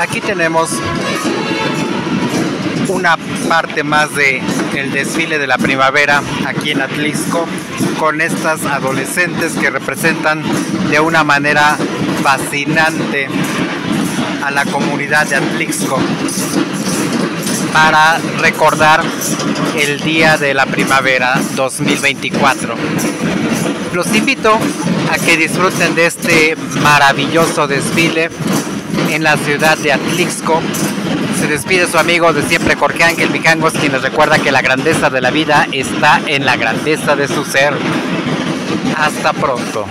Aquí tenemos una parte más de el desfile de la primavera aquí en Atlixco con estas adolescentes que representan de una manera fascinante a la comunidad de Atlixco para recordar el Día de la Primavera 2024. Los invito a que disfruten de este maravilloso desfile en la ciudad de Atlixco. Se despide su amigo de siempre Jorge Ángel Mijangos, quien les recuerda que la grandeza de la vida está en la grandeza de su ser. Hasta pronto.